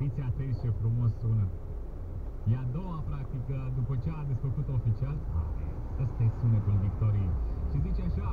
Fiți atenți ce frumos sună. E a doua practică după ce a desfăcut oficial. Asta e sunetul victoriei. Și zice așa,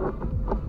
Thank you.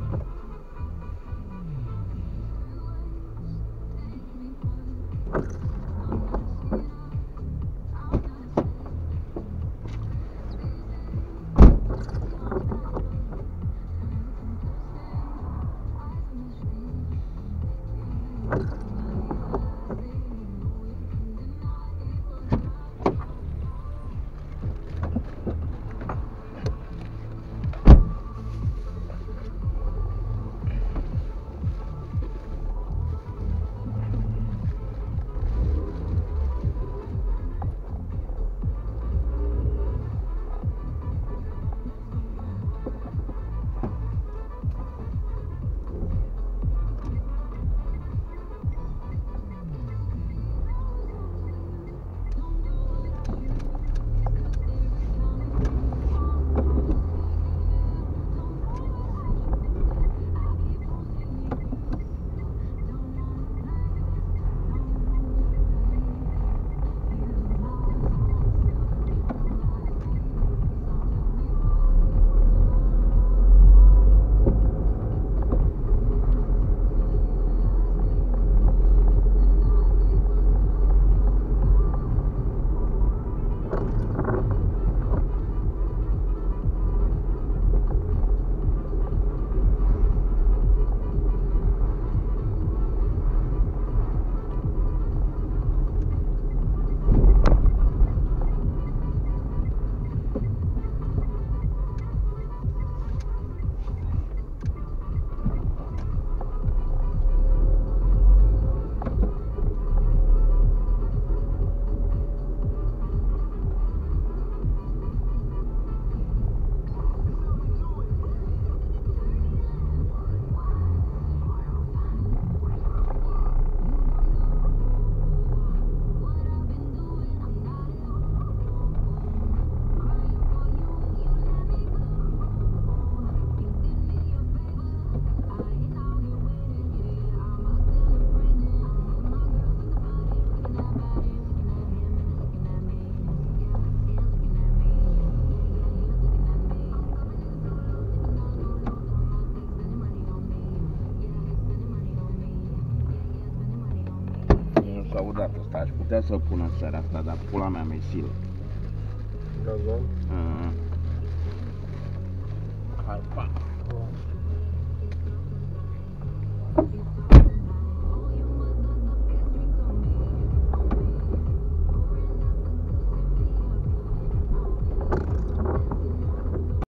lăudat ăsta, aș putea să-l pun în seara asta, dar pula mea mi-e silă. Gazon? Uh-huh. Hai, pa! Oh.